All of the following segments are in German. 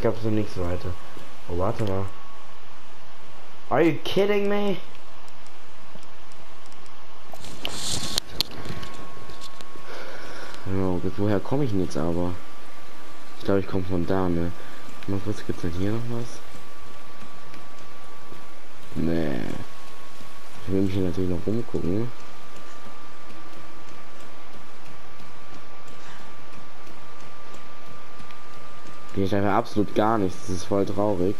ich glaube, so nichts weiter. Oh, warte mal. Are you kidding me? Woher komme ich denn jetzt aber? Ich glaube, ich komme von da, ne? Mal kurz, gibt's denn hier noch was? Nee. Ich will mich hier natürlich noch rumgucken. Hier ist einfach absolut gar nichts. Das ist voll traurig.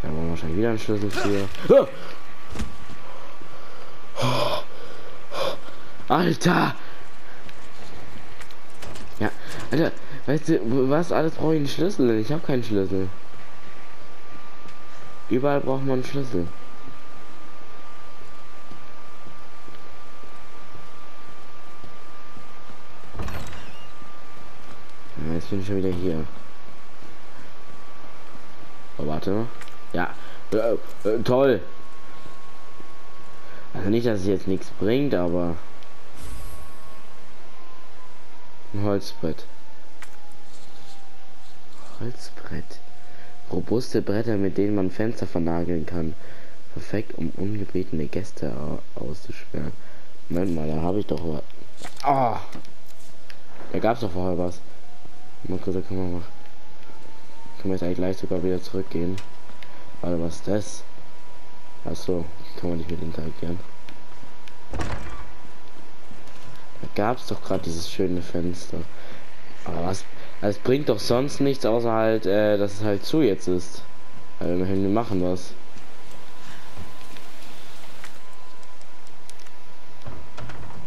Da wollen wir wahrscheinlich wieder einen Schlüssel für. Ah! Alter! Ja, Alter, weißt du, was alles brauche ich einen Schlüssel? Ich habe keinen Schlüssel. Überall braucht man einen Schlüssel. Ja, jetzt bin schon wieder hier. Oh, warte. Ja, äh, äh, toll. Also nicht, dass es jetzt nichts bringt, aber ein Holzbrett. Holzbrett. Robuste Bretter, mit denen man Fenster vernageln kann. Perfekt, um ungebetene Gäste auszusperren. Moment mal, da habe ich doch was. Oh. Da gab es doch vorher was. Mal kurz, da können wir mal. Können wir jetzt eigentlich gleich sogar wieder zurückgehen. Warte, was ist das? Achso, kann man nicht mit interagieren. Da gab es doch gerade dieses schöne Fenster. Aber was? Es bringt doch sonst nichts, außer halt, äh, dass es halt zu jetzt ist. Also immerhin, wir machen was.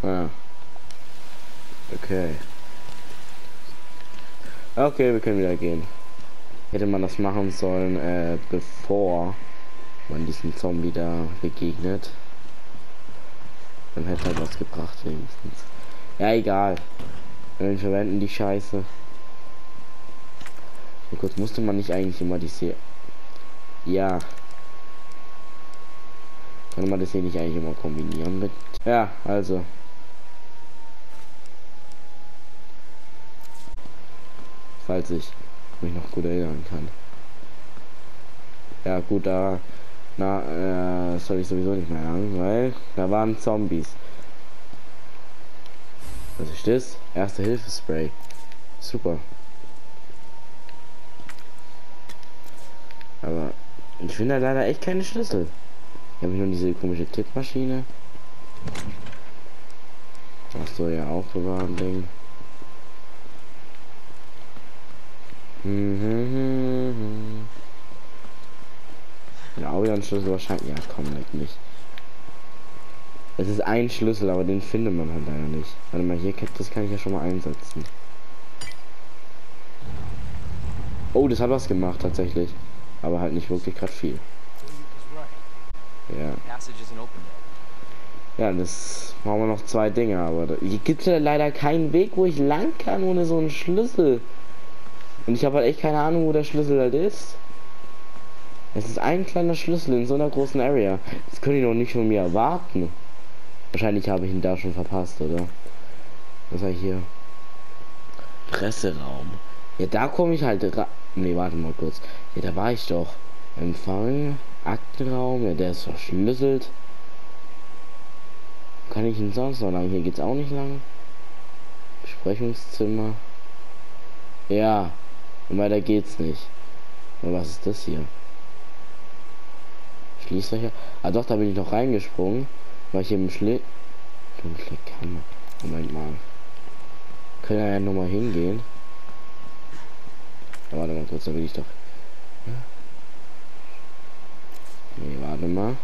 Ah. Okay. Okay, wir können wieder gehen. Hätte man das machen sollen, äh, bevor man diesen Zombie da begegnet. Dann hätte halt was gebracht wenigstens. Ja, egal. Wir verwenden die Scheiße. So kurz musste man nicht eigentlich immer die Se Ja. Kann man das hier nicht eigentlich immer kombinieren mit. Ja, also. Falls ich mich noch gut erinnern kann. Ja, gut, da. Na, äh, soll ich sowieso nicht mehr sagen, weil da waren Zombies. Was ist das? Erste Hilfe Spray. Super. Aber ich finde leider echt keine Schlüssel. Ich habe nur diese komische Tippmaschine. Ach so, ja, auch ein Ding. Mhm. Auch wieder ein Schlüssel wahrscheinlich. Ja, komm, leck nicht. Es ist ein Schlüssel, aber den findet man halt leider nicht. Warte mal, hier das kann ich ja schon mal einsetzen. Oh, das hat was gemacht tatsächlich. Aber halt nicht wirklich gerade viel. Ja. Ja, das machen wir noch zwei Dinge, aber hier gibt es ja leider keinen Weg, wo ich lang kann ohne so einen Schlüssel. Und ich habe halt echt keine Ahnung, wo der Schlüssel halt ist. Es ist ein kleiner Schlüssel in so einer großen Area. Das können die noch nicht von mir erwarten. Wahrscheinlich habe ich ihn da schon verpasst, oder? Was war hier? Presseraum. Ja, da komme ich halt Ne, warte mal kurz. Ja, da war ich doch. Empfang, Aktenraum, ja, der ist verschlüsselt. Kann ich ihn sonst noch lang? Hier geht's auch nicht lang. Besprechungszimmer. Ja, und weiter geht's nicht. Und was ist das hier? Schließfächer. Ah doch, da bin ich noch reingesprungen. War ich im Schlitt. Dunkle Kammer. Moment mal. Können wir ja noch mal hingehen. Ja, warte mal kurz, da will ich doch. Nee, warte mal.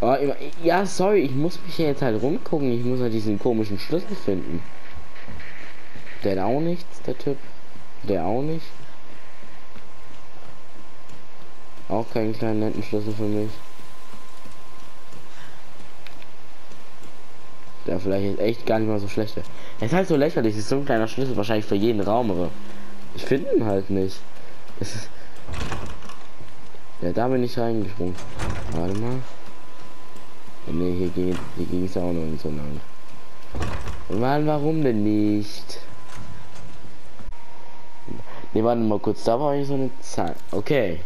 Oh, ja, sorry, ich muss mich jetzt halt rumgucken. Ich muss halt diesen komischen Schlüssel finden. Der auch nichts, der Typ. Der auch nicht. Auch keinen kleinen netten Schlüssel für mich. Der vielleicht echt gar nicht mal so schlecht ist. Er ist halt so lächerlich, ist so ein kleiner Schlüssel wahrscheinlich für jeden Raum, aber ich finde ihn halt nicht. Es ja, da bin ich reingesprungen. Warte mal. Ne, hier ging es auch noch nicht so lang. Mann, warum denn nicht? Ne, warte mal kurz, da war ich so eine Zahl. Okay.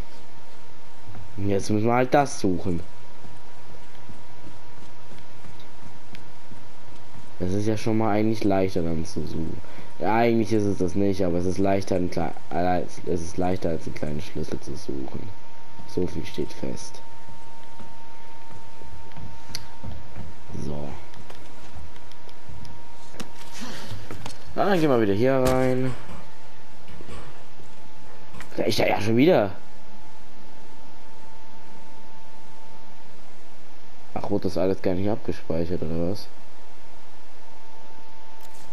Jetzt müssen wir halt das suchen. Das ist ja schon mal eigentlich leichter dann zu suchen. Ja, eigentlich ist es das nicht, aber es ist leichter, ein äh, es ist leichter als einen kleinen Schlüssel zu suchen. So viel steht fest. So. Dann gehen wir wieder hier rein. Vielleicht ja schon wieder. Ach, wurde das alles gar nicht abgespeichert oder was?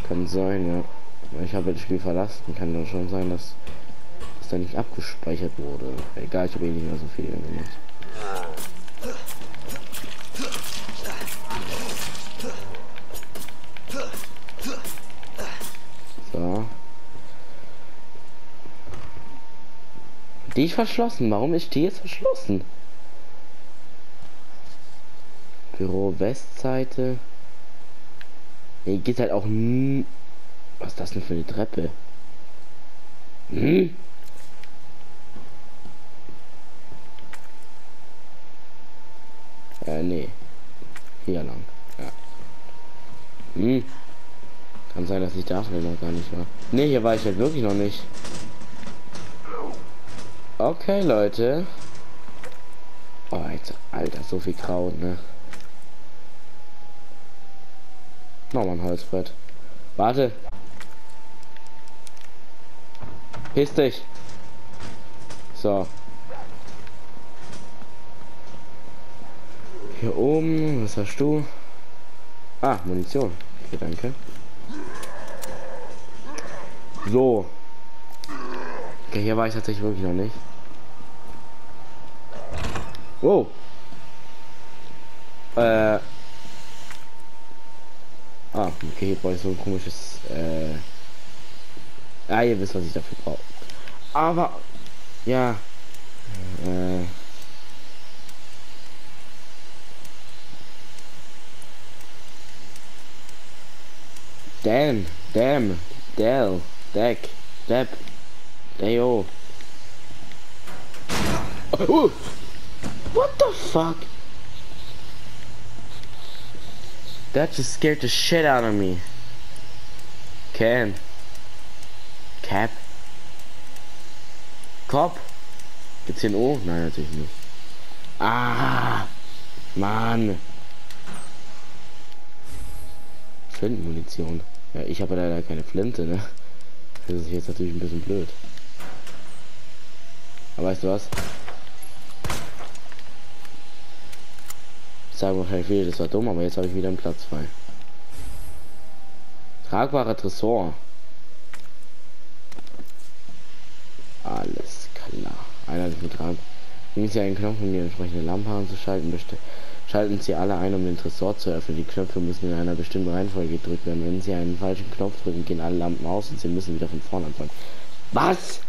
Kann sein, ja. Ich habe das Spiel verlassen. Kann dann schon sein, dass es da nicht abgespeichert wurde. Egal, ich habe eh nicht mehr so viel gemacht. Die ist verschlossen. Warum ist die jetzt verschlossen? Büro Westseite. Hier geht halt auch. Was ist das denn für eine Treppe? Hm? Äh, nee. Hier lang. Ja. Hm. Kann sein, dass ich da noch gar nicht war. Nee, hier war ich halt wirklich noch nicht. Okay, Leute. Oh, Alter, Alter, so viel Kraut, ne? Nochmal ein Holzbrett. Warte. Piss dich. So. Hier oben, was hast du? Ah, Munition. Okay, danke. So. Okay, hier war ich tatsächlich wirklich noch nicht. Wow. Äh. Ah, okay, hier brauche ich so ein komisches, äh... Ah, ihr wisst, was ich dafür brauche. Aber, ja, äh... Damn, damn, Dell, Deck, Depp, Deo. Oh, what the fuck? That just scared the shit out of me. Can. Cap. Cop. Gibt's hier ein O? Nein, natürlich nicht. Ah. Mann. Flintenmunition. Ja, ich habe leider keine Flinte, ne? Das ist jetzt natürlich ein bisschen blöd. Aber weißt du was? sagen wahrscheinlich viele, das war dumm, aber jetzt habe ich wieder einen Platz frei. Tragbarer Tresor. Alles klar. Einer mit dran. Nehmen Sie einen Knopf, um die entsprechende Lampe anzuschalten. Schalten Sie alle ein, um den Tresor zu öffnen. Die Knöpfe müssen in einer bestimmten Reihenfolge gedrückt werden. Wenn Sie einen falschen Knopf drücken, gehen alle Lampen aus und Sie müssen wieder von vorne anfangen. Was?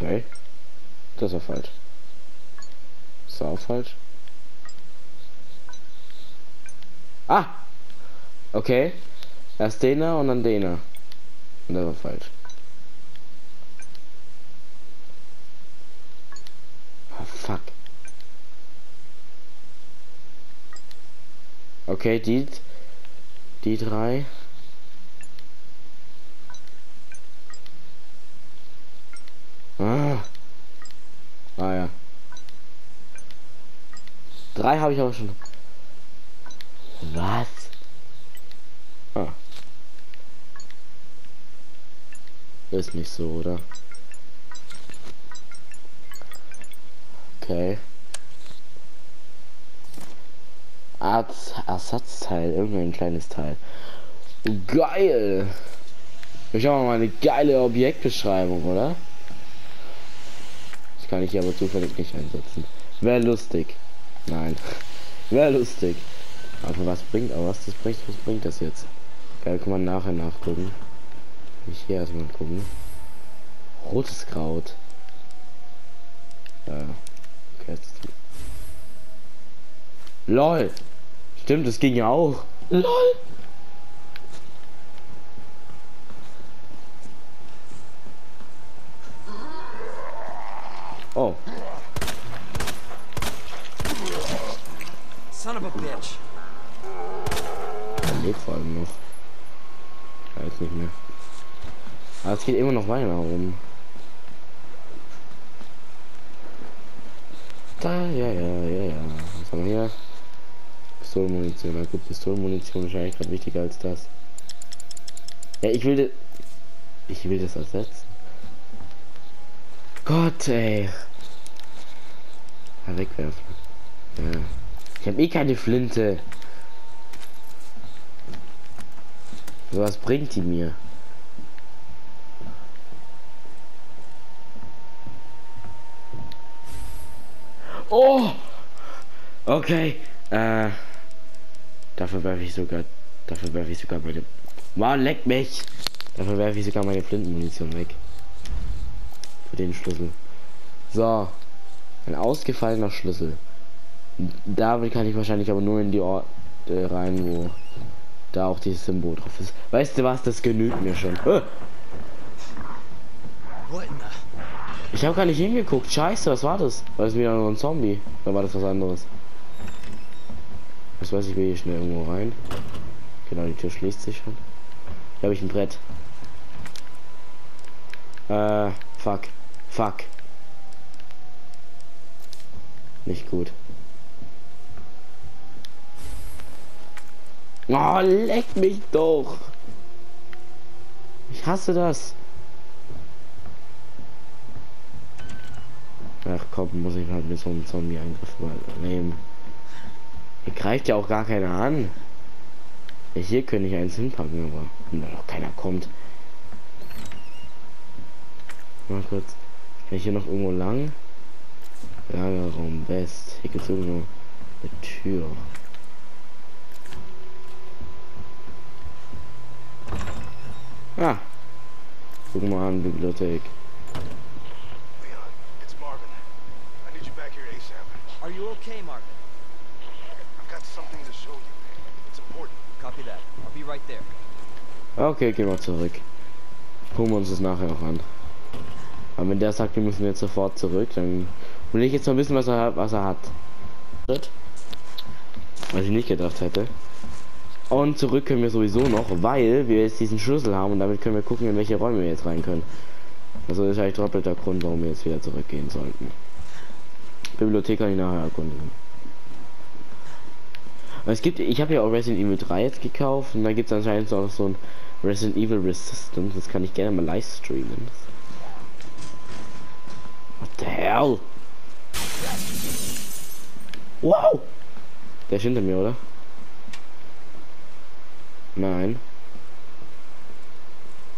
Okay. Das war falsch. Das war auch falsch. Ah! Okay. Erst den und dann den. Und das war falsch. Oh, fuck. Okay, die, die drei. Ah. Ah ja. Drei habe ich aber schon. Was? Ah. Ist nicht so, oder? Okay. Arzt, Ersatzteil, irgendein kleines Teil. Geil! Ich habe mal eine geile Objektbeschreibung, oder? kann ich aber zufällig nicht einsetzen. Wäre lustig. Nein. Wäre lustig. Aber was bringt, aber was das bringt, was bringt das jetzt? Geil, kann man nachher nachgucken. Ich hier erstmal gucken. Rotes Kraut. Ja. Okay, LOL. Stimmt, das ging ja auch. LOL. Oh. Son of a bitch. Er lebt vor allem noch. Weiß nicht mehr. Aber es geht immer noch weiter rum. Da, ja, ja, ja, ja. Was haben wir hier? Pistolenmunition. Na gut, Pistolenmunition ist eigentlich gerade wichtiger als das. Ja, ich will Ich will das ersetzen. Gott, ey. Mal wegwerfen. Ja. Ich habe eh keine Flinte. Was bringt die mir? Oh! Okay. Äh. Dafür werfe ich sogar. Dafür werfe ich sogar meine. Mann, leck mich! Dafür werfe ich sogar meine Flintenmunition weg. Für den Schlüssel. So. Ein ausgefallener Schlüssel. Damit kann ich wahrscheinlich aber nur in die Orte rein, wo da auch dieses Symbol drauf ist. Weißt du was? Das genügt mir schon. Äh. Ich habe gar nicht hingeguckt. Scheiße, was war das? War das wieder nur ein Zombie? Oder war das was anderes? Das weiß ich, will hier schnell irgendwo rein. Genau, die Tür schließt sich schon. Hier habe ich ein Brett. Äh, fuck. Fuck. Nicht gut. Oh, leck mich doch. Ich hasse das. Ach komm, muss ich halt mit so einem Zombie-Angriff mal nehmen. Hier greift ja auch gar keiner an. Hier könnte ich eins hinpacken, aber wenn da noch keiner kommt. Mal kurz. Kann ich hier noch irgendwo lang? Lagerraum West. Hier gibt es irgendwo eine Tür. Ah. Guck mal an, Bibliothek. Are you okay, Marvin? I've got something to show you. It's important. Copy that. I'll be right there. Okay, gehen wir zurück. Gucken wir uns das nachher auch an. Aber wenn der sagt, wir müssen jetzt sofort zurück, dann will ich jetzt noch wissen, was er was er hat. Was ich nicht gedacht hätte. Und zurück können wir sowieso noch, weil wir jetzt diesen Schlüssel haben und damit können wir gucken, in welche Räume wir jetzt rein können. Also ist eigentlich doppelter Grund, warum wir jetzt wieder zurückgehen sollten. Bibliothek kann ich nachher erkundigen. Es gibt, ich habe ja auch Resident Evil 3 jetzt gekauft und da gibt es anscheinend auch so ein Resident Evil Resistance. Das kann ich gerne mal live streamen. What the hell? Wow! Der ist hinter mir, oder? Nein.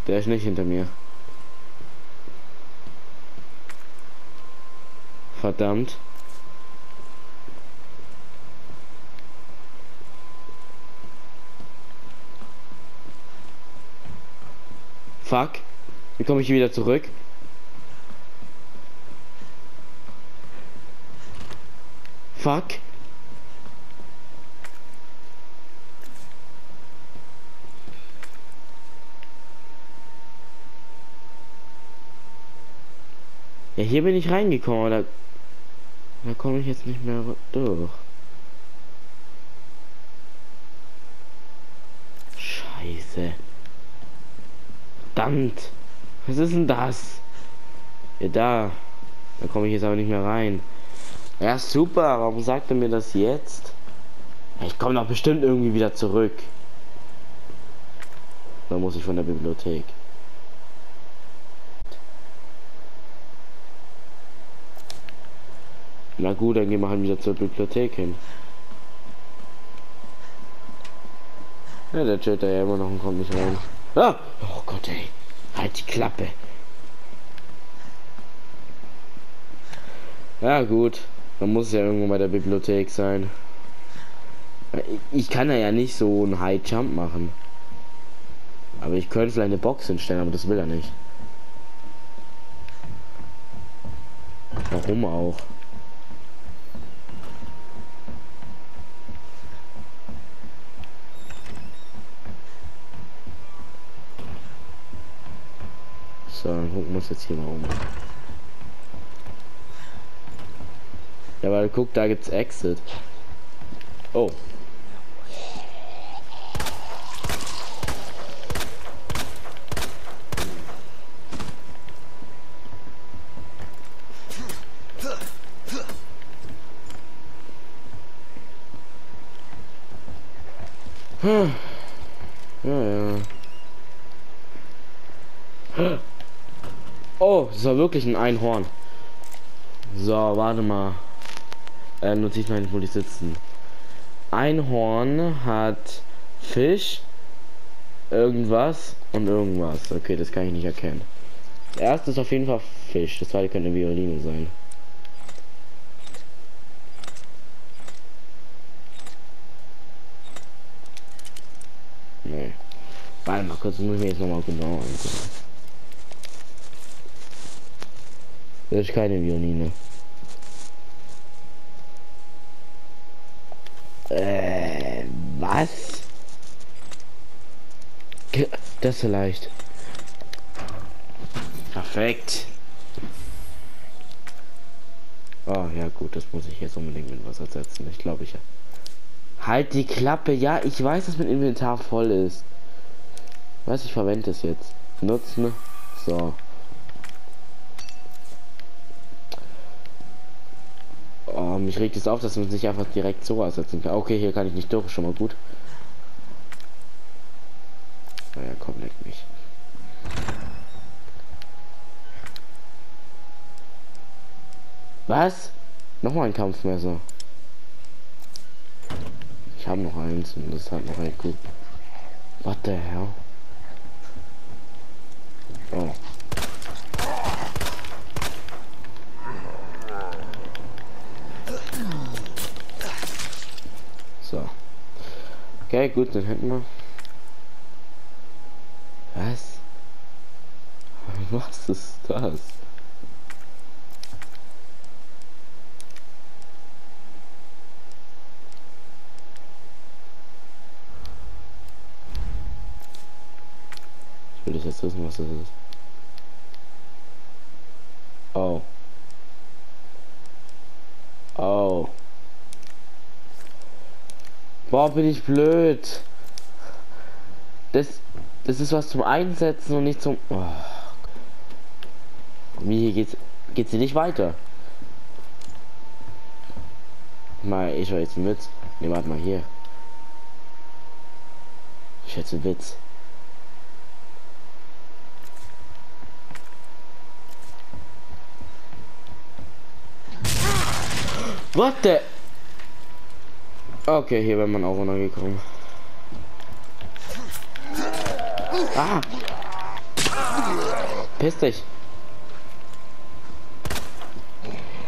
Der ist nicht hinter mir. Verdammt. Fuck. Wie komme ich wieder zurück? Fuck. Ja, hier bin ich reingekommen, oder? Da komme ich jetzt nicht mehr durch. Scheiße. Verdammt. Was ist denn das? Ja, da. Da komme ich jetzt aber nicht mehr rein. Ja, super. Warum sagt er mir das jetzt? Ich komme doch bestimmt irgendwie wieder zurück. Da muss ich von der Bibliothek. Na gut, dann gehen wir halt wieder zur Bibliothek hin. Ja, der chillt da ja immer noch und kommt nicht rein. Ah! Oh Gott, ey. Halt die Klappe. Ja, gut. Man muss ja irgendwo bei der Bibliothek sein. Ich kann ja nicht so einen High Jump machen. Aber ich könnte vielleicht eine Box hinstellen, aber das will er nicht. Warum auch? So, dann gucken wir uns jetzt hier mal um. Ja, weil guck, da gibt's Exit. Oh. Hm. Ja, ja. Oh, das war wirklich ein Einhorn. So, warte mal. Äh, Notiz mal, wo die sitzen. Einhorn hat Fisch, irgendwas und irgendwas. Okay, das kann ich nicht erkennen. Der erste ist auf jeden Fall Fisch, das zweite könnte Violine sein. Nee. Warte mal kurz, muss ich mir jetzt nochmal genau angucken. Das ist keine Violine. Äh, was? Das vielleicht. Perfekt. Oh ja gut, das muss ich jetzt unbedingt mit was ersetzen. Ich glaube ich. Halt die Klappe. Ja, ich weiß, dass mein Inventar voll ist. Was ich verwende es jetzt. Nutzen. So. Oh, mich regt es auf, dass man sich einfach direkt so ersetzen kann. Okay, hier kann ich nicht durch, schon mal gut. Naja, komm, leck mich. Was? Nochmal ein Kampfmesser. Ich habe noch eins und das halt noch echt gut. What the hell? Oh. So. Okay, gut, dann hätten wir. Was? Was ist das? Ich will jetzt wissen, was das ist. Oh. Oh. Boah, bin ich blöd. Das, das ist was zum Einsetzen und nicht zum. Oh. Wie hier geht's, geht's hier nicht weiter? Mal, ich war jetzt ein Witz. Ne, warte mal hier. Ich schätze ein Witz. What the? Okay, hier wäre man auch runtergekommen. Ah! Piss dich!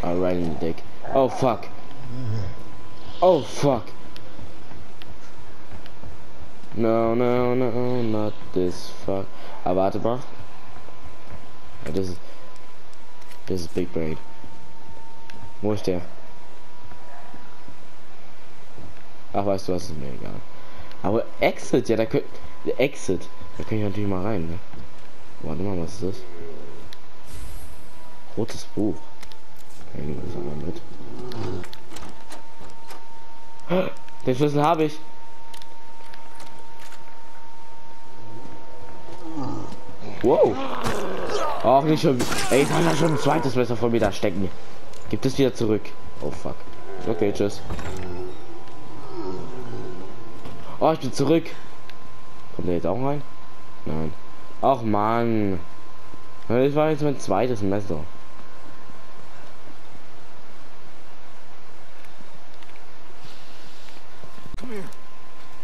Ah, right in dick. Oh fuck! Oh fuck! No, no, no, not this fuck. Ah, warte mal. Das ist. Das ist Big Brain. Wo ist der? Ach, weißt du was, ist mir egal. Aber Exit, ja, da könnt... Exit, da kann ich natürlich mal rein, ne? Warte mal, was ist das? Rotes Buch. Wir das mal mit. Den Schlüssel habe ich. Wow. Auch nicht schon. Ey, ich habe schon ein zweites Messer von mir da stecken. Gibt es wieder zurück. Oh fuck. Okay, tschüss. Oh, ich bin zurück. Kommt der jetzt auch rein? Nein. Ach man. Das war jetzt mein zweites Messer. Come here.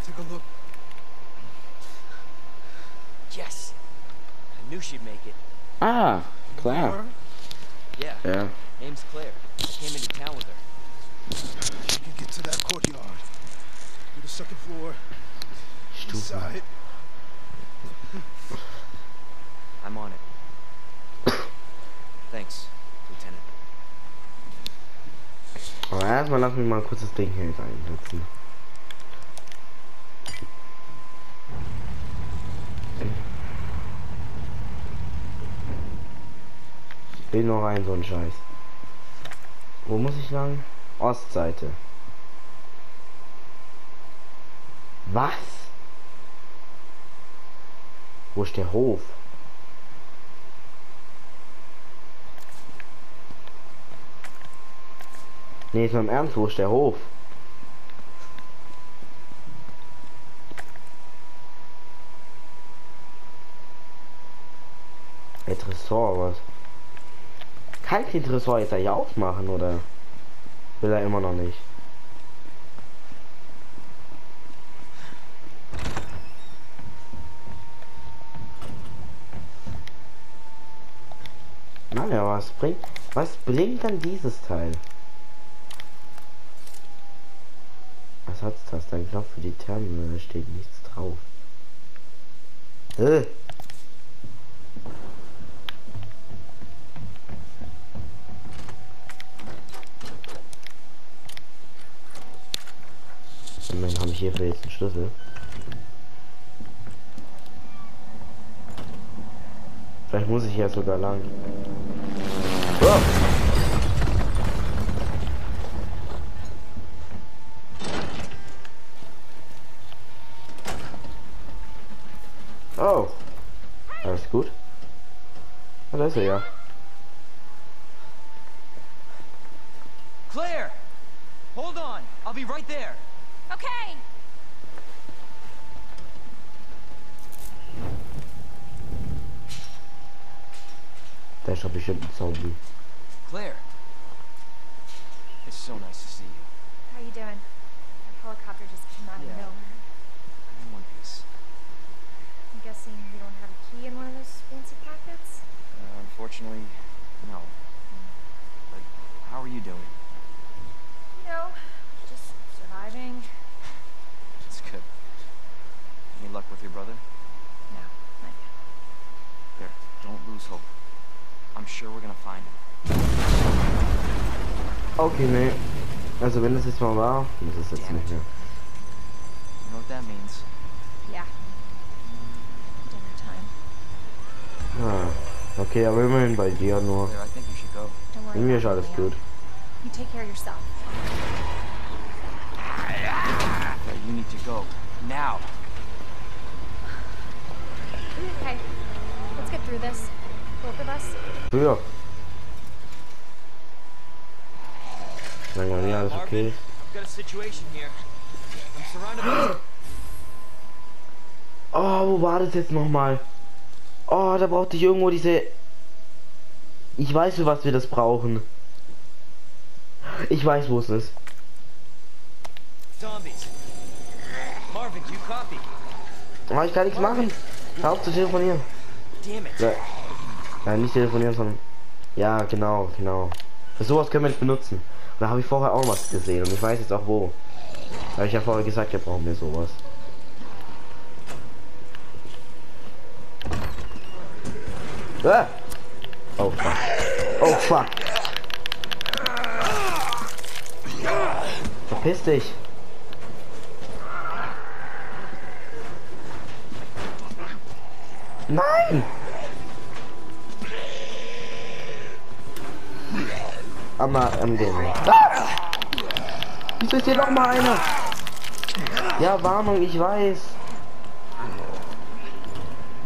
Take a look. Yes. I knew she'd make it. Ah, klar. Alright. Yeah. Ja. Name's Claire. I came into town with her. You can get to that courtyard. To the second floor. Stufen. I'm on it. Thanks, Lieutenant. Aber erstmal lass mich mal kurz das Ding hier einsetzen. Bin noch ein so ein Scheiß. Wo muss ich lang? Ostseite. Was? Wo ist der Hof? Nee, ist mal im Ernst, wo ist der Hof? Der Tresor, was? Kann ich den Tresor jetzt eigentlich aufmachen, oder? Will er immer noch nicht? Naja, was bringt, was bringt dann dieses Teil? Ersatztaste, ein Knopf für die Terminal, da steht nichts drauf. Äh. Dann habe ich hierfür jetzt einen Schlüssel. Vielleicht muss ich ja sogar lang. Oh. Oh. Alles gut. Ah, da ist er ja. Claire! Hold on. I'll be right there. Okay. Der ist doch bestimmt ein Zombie. Claire. It's so nice to see you. How you doing? That helicopter just came out Yeah. of nowhere. I'm in one piece. I'm guessing you don't have a key in one of those fancy pockets? Uh, unfortunately, no. But how are you doing? You know, just surviving. It's good. Any luck with your brother? No, not yet. There, don't lose hope. I'm sure we're gonna find him. Okay, mate. Also wenn das jetzt mal war, muss es jetzt Damn nicht it. mehr. You know what that means? Yeah. Dinner time. Ah. Okay, aber immerhin bei dir nur. Claire, I think you should go. Don't worry. Bei mir ist about alles me, gut. You take care of yourself. Claire, you need to go. Now. Okay. Let's get through this. Us. Früher. Sagen wir, ja, alles okay. Oh, wo war das jetzt nochmal? Oh, da brauchte ich irgendwo diese... Ich weiß, für was wir das brauchen. Ich weiß, wo es ist. Marvin? Aber ich kann nichts machen. Hör auf zu telefonieren. Damn it. Ja. Nein, nicht telefonieren, sondern... Ja, genau, genau. Für sowas können wir nicht benutzen. Und da habe ich vorher auch was gesehen und ich weiß jetzt auch wo. Habe ich ja vorher gesagt, wir brauchen wir sowas. Ah! Oh fuck. Oh fuck. Verpiss dich. Nein! Aber am den. Ah! Wieso ist hier noch mal einer? Ja, Warnung, ich weiß.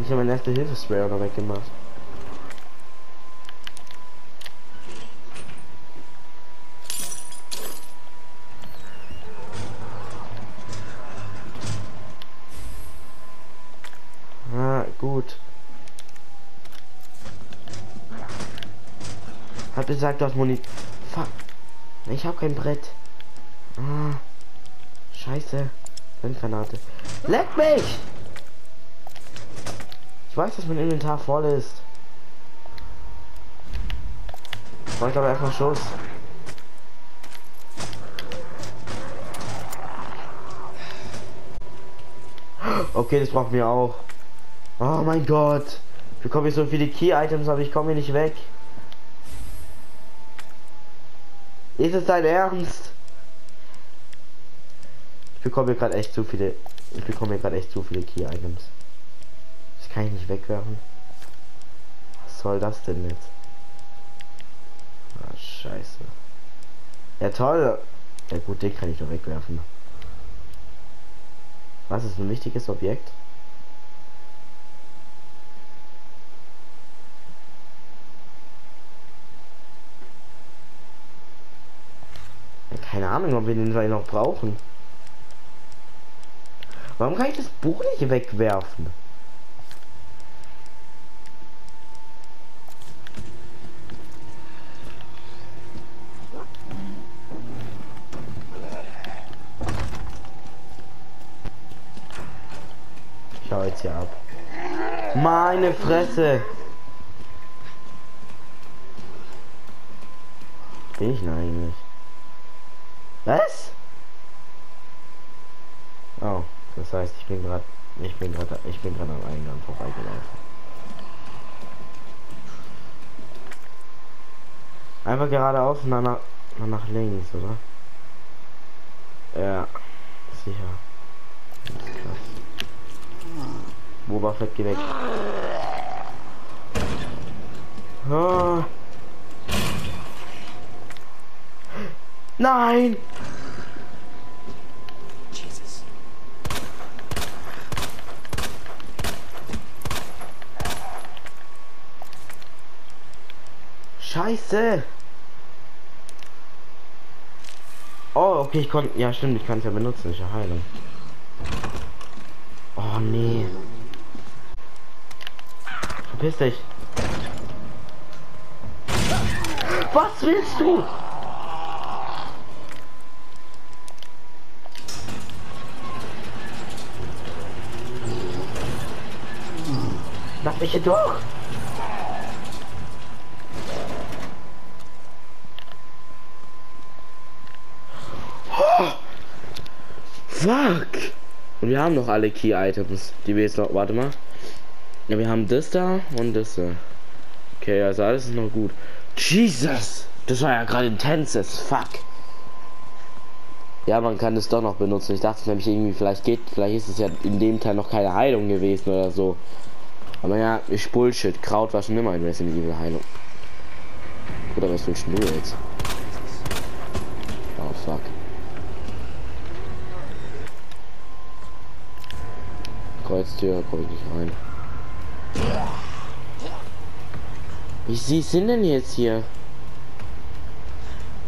Ich habe mein erste Hilfespray auch noch weggemacht. Hat gesagt, du hast Muni... Fuck. Ich habe kein Brett. Ah. Scheiße. Granate. Leck mich! Ich weiß, dass mein Inventar voll ist. Ich wollte aber erstmal Schuss. Okay, das brauchen wir auch. Oh mein Gott. Ich bekomme hier so viele Key-Items, aber ich komme hier nicht weg. Ist es dein Ernst? Ich bekomme hier gerade echt zu viele. Ich bekomme hier gerade echt zu viele Key-Items. Das kann ich nicht wegwerfen. Was soll das denn jetzt? Ah, scheiße. Ja toll. Ja gut, den kann ich doch wegwerfen. Was ist ein wichtiges Objekt? Keine Ahnung, ob wir den vielleicht noch brauchen. Warum kann ich das Buch nicht wegwerfen? Ich hau jetzt hier ab. Meine Fresse! Bin ich denn eigentlich? Was? Oh, das heißt, ich bin gerade, ich bin gerade, ich bin gerade am Eingang vorbeigelaufen. Einfach geradeaus und dann nach, nach links, oder? Ja, sicher. Das ist krass. Boba Fett, geh weg. Ah. Nein! Jesus. Scheiße! Oh, okay, ich konnte. Ja, stimmt, ich kann es ja benutzen, ja Heilung. Oh, nee. Verpiss dich. Was willst du? Hier durch. Fuck! Und wir haben noch alle Key Items, die wir jetzt noch. Warte mal. Ja, wir haben das da und das da. Okay, also alles ist noch gut. Jesus! Das war ja gerade intenses. Fuck. Ja, man kann es doch noch benutzen. Ich dachte nämlich irgendwie, vielleicht geht, vielleicht ist es ja in dem Teil noch keine Heilung gewesen oder so. Aber ja, ist Bullshit. Kraut war schon immer ein Resident Evil Heilung. Oder was willst du jetzt? Oh fuck. Kreuztür, komme ich nicht rein. Wie sie sind denn jetzt hier?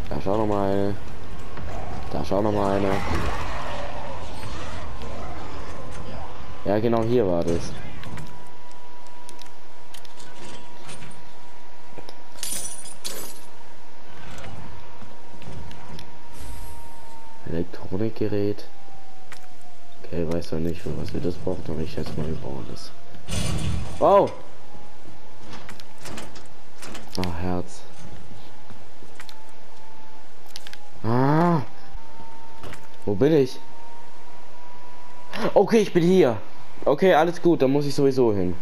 Da schau noch mal eine. Da schau noch mal eine. Ja, genau hier war das. Elektronikgerät. Okay, weiß ja nicht, für was wir das brauchen, aber ich jetzt mal, wir das. Oh! Oh, Herz. Ah! Wo bin ich? Okay, ich bin hier. Okay, alles gut, dann muss ich sowieso hin.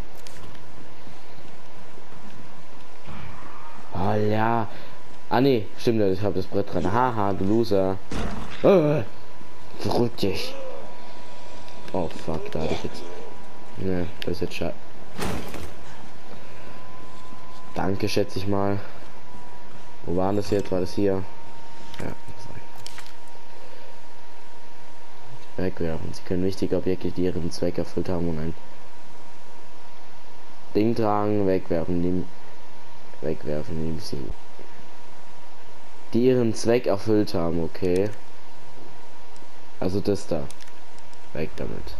Oh ja. Ah nee, stimmt, ich habe das Brett dran. Haha, du Loser. Äh, dich. Oh fuck, da hatte ich jetzt. Ne, das ist jetzt scheiße. Danke, schätze ich mal. Wo waren das jetzt? War das hier? Ja, wegwerfen. Sie können wichtige Objekte, die ihren Zweck erfüllt haben und ein Ding tragen, wegwerfen, nehmen, wegwerfen, nehmen sie. Die ihren Zweck erfüllt haben, okay. Also das da. Weg damit.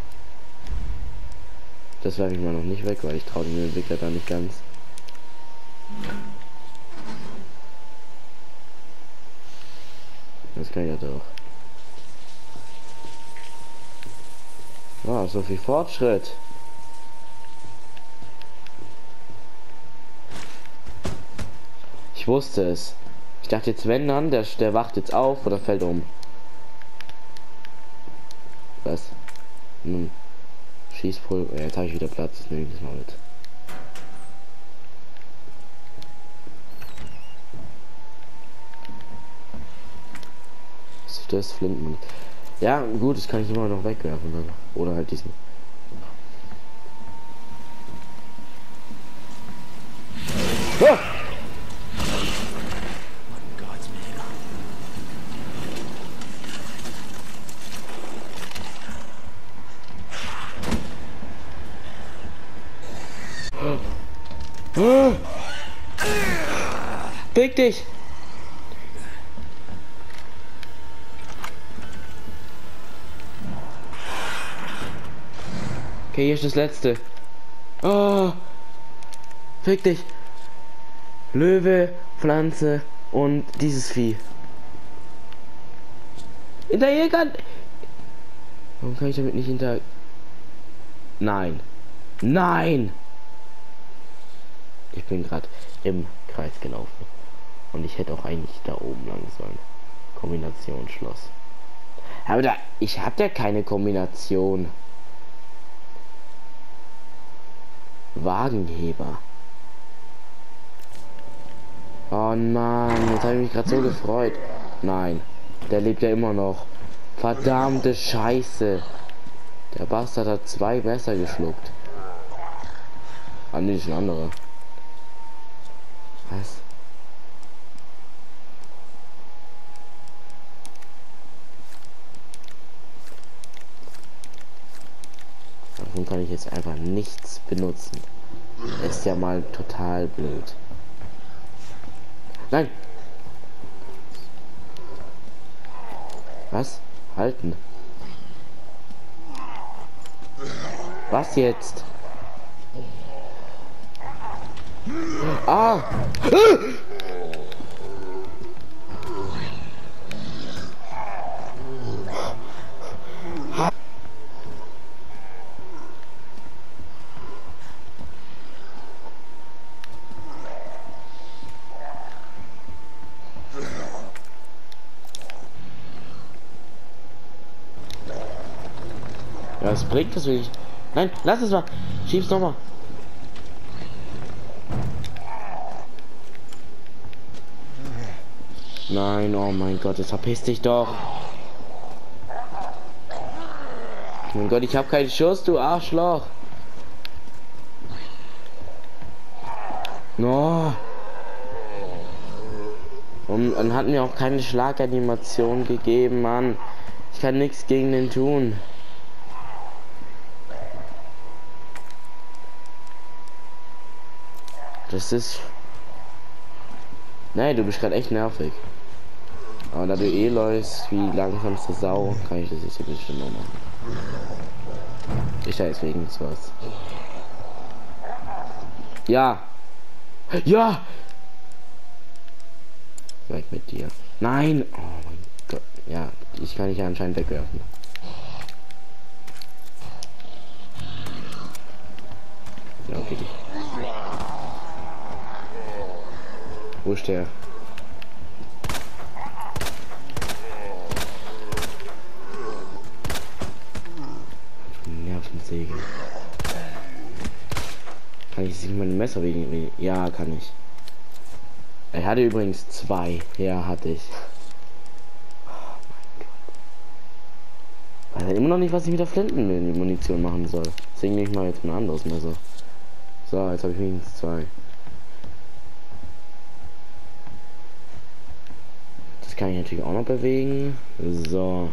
Das werfe ich mal noch nicht weg, weil ich traue dem Entwickler da nicht ganz. Das kann ja doch. Ah, so viel Fortschritt. Ich wusste es. Ich dachte jetzt, wenn dann, der, der wacht jetzt auf oder fällt um. Was? Hm. Schießpulver. Ja, jetzt habe ich wieder Platz. Das nehme ich mal mit. Das? Flinten. Ja, gut, das kann ich immer noch wegwerfen dann. Oder halt diesen. Ah! Dich! Okay, hier ist das letzte. Oh! Fick dich! Löwe, Pflanze und dieses Vieh. Hinterjägern! Warum kann ich damit nicht hinter... Nein. Nein! Ich bin gerade im Kreis gelaufen. Und ich hätte auch eigentlich da oben lang sollen. Kombination Schloss. Aber da, ich habe ja keine Kombination. Wagenheber. Oh Mann, jetzt habe ich mich gerade so gefreut. Nein, der lebt ja immer noch. Verdammte Scheiße. Der Bastard hat zwei Messer geschluckt. Ah, nicht ein anderer. Was? Davon kann ich jetzt einfach nichts benutzen. Ist ja mal total blöd. Nein! Was? Halten. Was jetzt? Ah! Bringt das wirklich. Nein, lass es mal. Schieb's noch mal. Nein, oh mein Gott, jetzt verpiss dich doch. Mein Gott, ich habe keinen Schuss, du Arschloch. No. Und dann hat mir auch keine Schlaganimation gegeben, Mann. Ich kann nichts gegen den tun. Das ist... Nein, du bist gerade echt nervig. Aber da du eh läufst wie langsamste Sau, kann ich das jetzt ein bisschen noch machen. Ich da deswegen was. Ja. Ja. Weg mit dir. Nein. Oh mein Gott. Ja, ich kann dich anscheinend wegwerfen. Ja, okay. Wo ist der? Nervensäge. Kann ich sich mein Messer wegen... Ja, kann ich. Er hatte übrigens zwei. Ja, hatte ich. Oh mein Gott. Weiß immer noch nicht, was ich mit der Flintenmunition machen soll. Deswegen nehme ich mal jetzt ein anderes Messer. So, jetzt habe ich wenigstens zwei. Kann ich natürlich auch noch bewegen. So.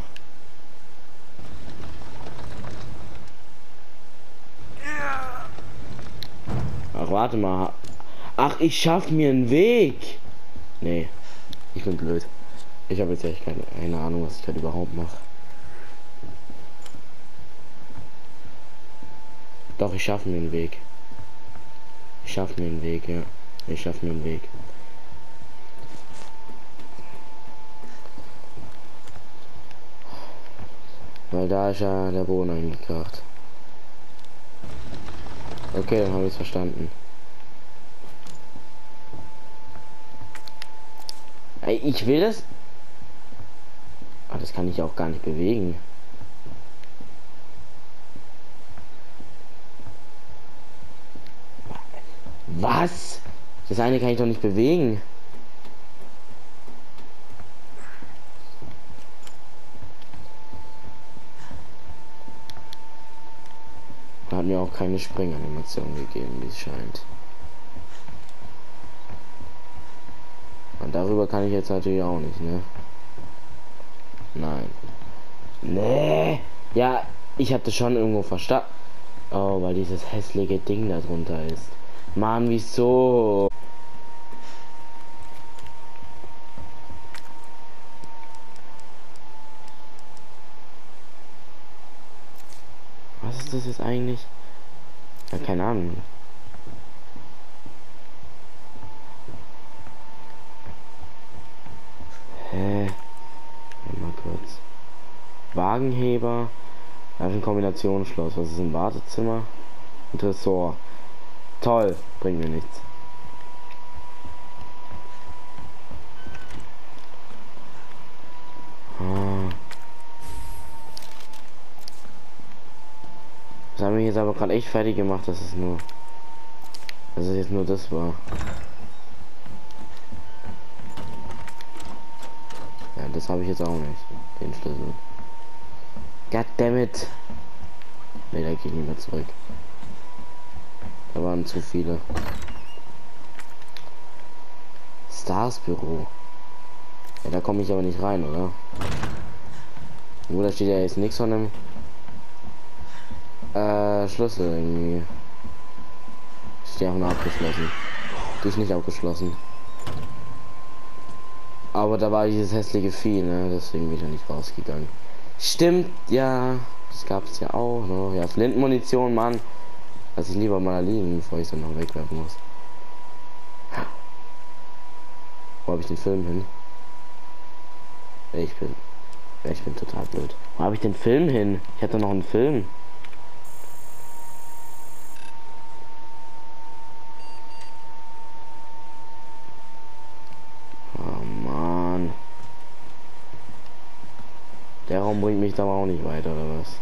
Ach, warte mal. Ach, ich schaff mir einen Weg. Nee, ich bin blöd. Ich habe jetzt echt keine, keine Ahnung, was ich gerade überhaupt mache. Doch, ich schaffe mir einen Weg. Ich schaffe mir einen Weg, ja. Ich schaffe mir einen Weg. Weil da ist ja der Boden eingekracht. Okay, dann habe ich es verstanden. Ey, ich will das. Ah, das kann ich auch gar nicht bewegen. Was? Das eine kann ich doch nicht bewegen. Keine Springanimation gegeben, wie es scheint. Und darüber kann ich jetzt natürlich auch nicht, ne? Nein. Nee. Ja, ich hatte schon irgendwo verstanden. Oh, weil dieses hässliche Ding da drunter ist. Mann, wieso? Was ist das jetzt eigentlich? Ja, keine Ahnung. Hä? Mal kurz. Wagenheber. Ist ein Kombinationsschloss. Was ist ein Wartezimmer? Ein Tresor. Toll. Bringt mir nichts. Ah. Das haben wir jetzt aber gerade echt fertig gemacht, dass es nur. Dass es jetzt nur das war. Ja, das habe ich jetzt auch nicht. Den Schlüssel. God damn it. Ne, da gehe ich nicht mehr zurück. Da waren zu viele. Stars Büro. Ja, da komme ich aber nicht rein, oder? Wo da steht ja jetzt nichts von dem äh, Schlüssel irgendwie. Ist ja auch noch abgeschlossen. Die ist nicht abgeschlossen. Aber da war dieses hässliche Vieh, ne? Deswegen bin ich nicht rausgegangen. Stimmt, ja. Das gab es ja auch noch. Ja, Flintenmunition, Mann. Lass ich lieber mal liegen, bevor ich sie noch wegwerfen muss. Wo habe ich den Film hin? Ich bin. Ich bin total blöd. Wo habe ich den Film hin? Ich hatte noch einen Film. Oh Mann. Der Mich da auch nicht weiter, oder was?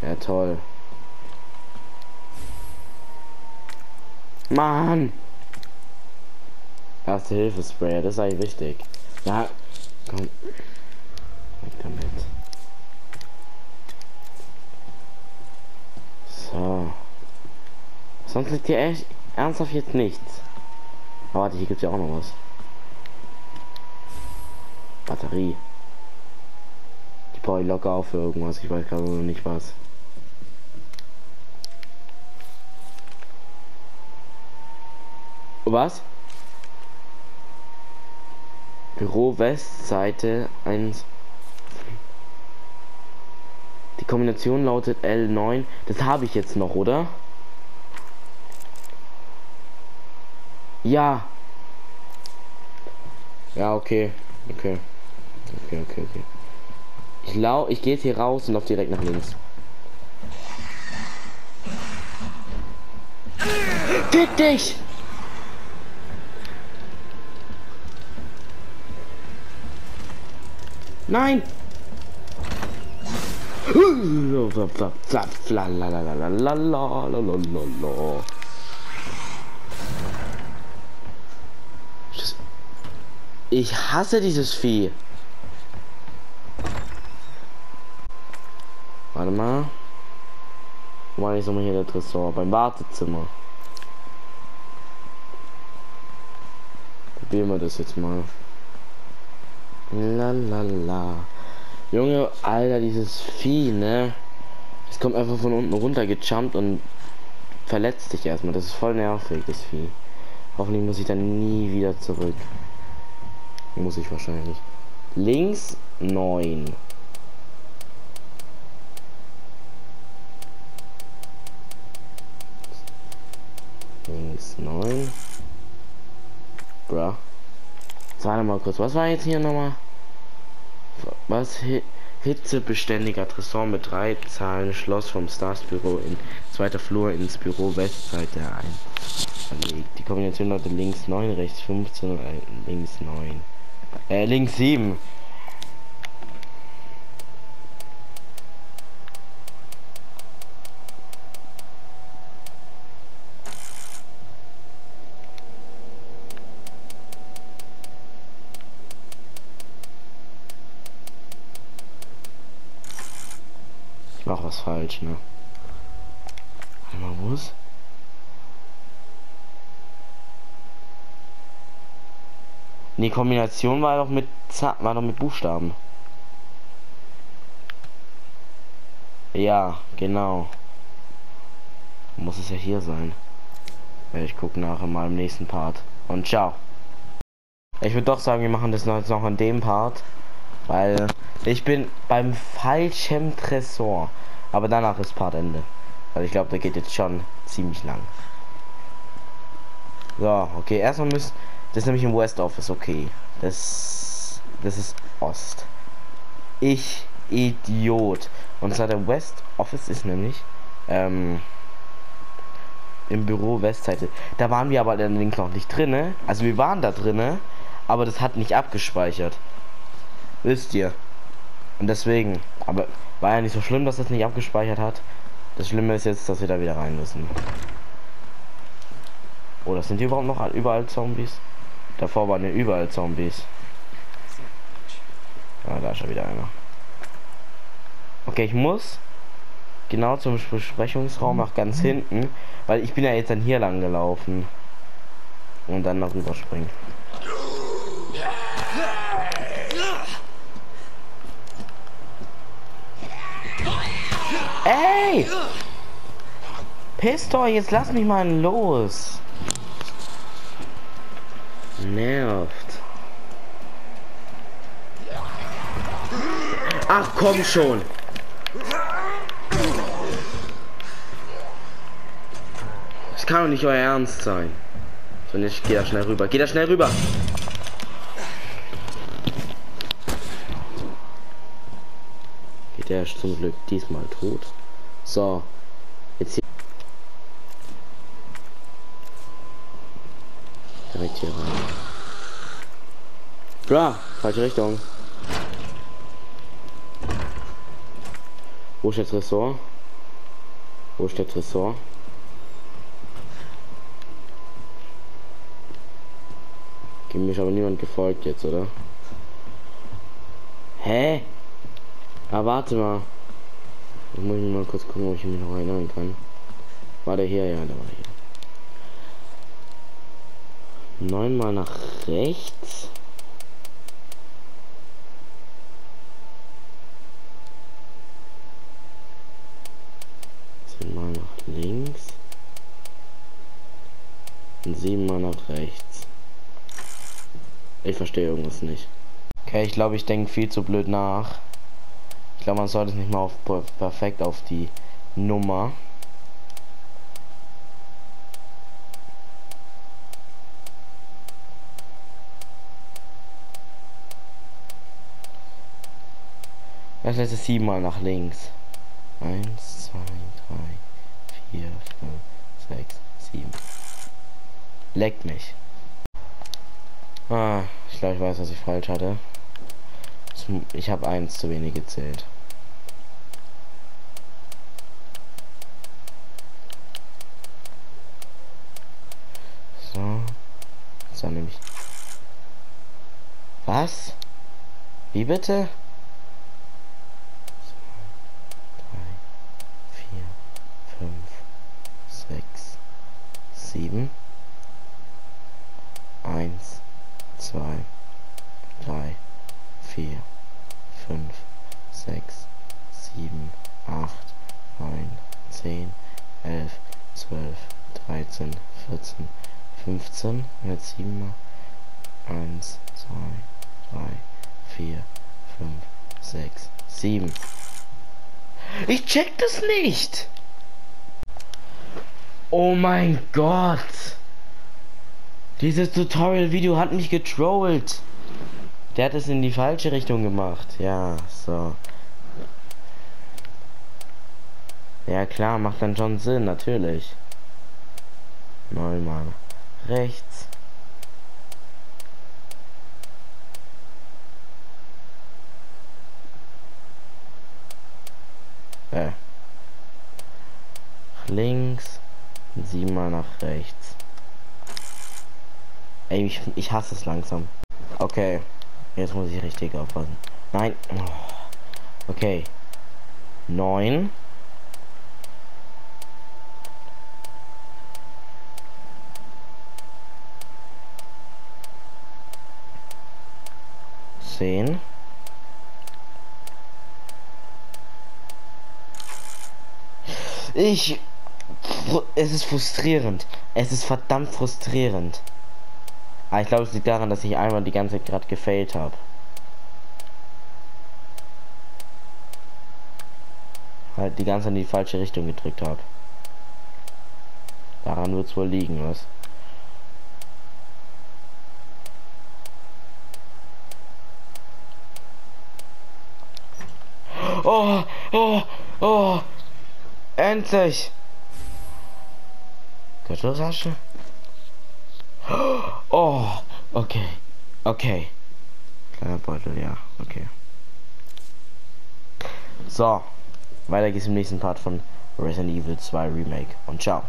Ja, toll. Mann! Erste Hilfe Sprayer, das ist eigentlich wichtig. Ja, komm. Weg damit. So. Sonst liegt hier echt ernsthaft jetzt nichts. Aber warte, hier gibt's ja auch noch was. Batterie. Brauche locker auf für irgendwas. Ich weiß gerade noch nicht was. Was? Büro Westseite 1. Die Kombination lautet L9. Das habe ich jetzt noch, oder? Ja. Ja, okay. Okay. Okay, okay, okay. Ich lau, ich gehe hier raus und lauf direkt nach links. Fick dich! Nein! Ich hasse dieses Vieh. Warte mal. Wo war ich so mal hier der Tresor? Beim Wartezimmer. Probieren wir das jetzt mal. Lalala. Junge, Alter, dieses Vieh, ne? Es kommt einfach von unten runter gejumpt und verletzt dich erstmal. Das ist voll nervig, das Vieh. Hoffentlich muss ich dann nie wieder zurück. Muss ich wahrscheinlich. Links 9. Links 9. Bra. Warte mal kurz. Was war jetzt hier nochmal? Was? Hitzebeständiger Tresor mit drei Zahlen Schloss vom Stars Büro in zweiter Flur ins Büro Westseite ein. Die Kombination lautet links 9, rechts 15 links 9. Äh, links 7. was falsch, ne? los? Die Kombination war doch mit Z war doch mit Buchstaben. Ja, genau. Muss es ja hier sein. Ich gucke nachher mal im nächsten Part. Und ciao. Ich würde doch sagen, wir machen das jetzt noch in dem Part. Weil ich bin beim falschen Tresor. Aber danach ist Part Ende. Weil ich glaube, der geht jetzt schon ziemlich lang. So, okay, erstmal müssen. Das ist nämlich im West Office, okay. Das. Das ist Ost. Ich Idiot. Und zwar der West Office ist nämlich. Ähm, im Büro Westseite. Da waren wir aber allerdings noch nicht drinne. Also wir waren da drinne, aber das hat nicht abgespeichert. Wisst ihr? Und deswegen, aber war ja nicht so schlimm, dass das nicht abgespeichert hat. Das Schlimme ist jetzt, dass wir da wieder rein müssen. Oh, das sind hier überhaupt noch überall Zombies? Davor waren ja überall Zombies. Ah, da ist schon wieder einer. Okay, ich muss genau zum Besprechungsraum nach ganz hinten, weil ich bin ja jetzt dann hier lang gelaufen und dann noch rüberspringen. Ey! Pistor, jetzt lass mich mal los. Nervt. Ach komm schon. Das kann doch nicht euer Ernst sein. So, ich gehe da schnell rüber. Geh da schnell rüber. Der ist zum Glück diesmal tot. So. Jetzt hier. Direkt hier rein. Ja, falsche Richtung. Wo ist der Tresor? Wo ist der Tresor? Dem ist aber niemand gefolgt jetzt, oder? Hä? Ah, warte mal. Ich muss mal kurz gucken, ob ich mich noch erinnern kann. War der hier? Ja, der war hier. Neunmal nach rechts. Zehnmal nach links. Und siebenmal nach rechts. Ich verstehe irgendwas nicht. Okay, ich glaube, ich denke viel zu blöd nach. Ich glaube, man sollte es nicht mal auf perfekt auf die Nummer. Das letzte siebenmal nach links. Eins, zwei, drei, vier, fünf, sechs, sieben. Leckt mich. Ah, ich glaube, ich weiß, was ich falsch hatte. Ich habe eins zu wenig gezählt. So. So nämlich. Was? Wie bitte? sieben, eins, zwei, drei, vier, fünf, sechs, sieben, acht, neun, zehn, elf, zwölf, dreizehn, vierzehn, fünfzehn, jetzt sieben mal, eins, zwei, drei, vier, fünf, sechs, sieben. Ich check das nicht! Oh mein Gott! Dieses Tutorial-Video hat mich getrollt. Der hat es in die falsche Richtung gemacht. Ja, so. Ja klar, macht dann schon Sinn, natürlich. Neunmal rechts. links und siebenmal nach rechts. Ey, ich, ich hasse es langsam. Okay, jetzt muss ich richtig aufpassen. Nein. Okay. Neun. Zehn. Ich es ist frustrierend. Es ist verdammt frustrierend. Aber ich glaube, es liegt daran, dass ich einmal die ganze Zeit gerade gefailt habe. Halt die ganze Zeit in die falsche Richtung gedrückt habe. Daran wird es wohl liegen, was? Oh, oh, oh. Endlich. Gürteltasche? Oh, okay. Okay. Kleiner Beutel, ja, okay. So. Weiter geht's im nächsten Part von Resident Evil 2 Remake. Und ciao.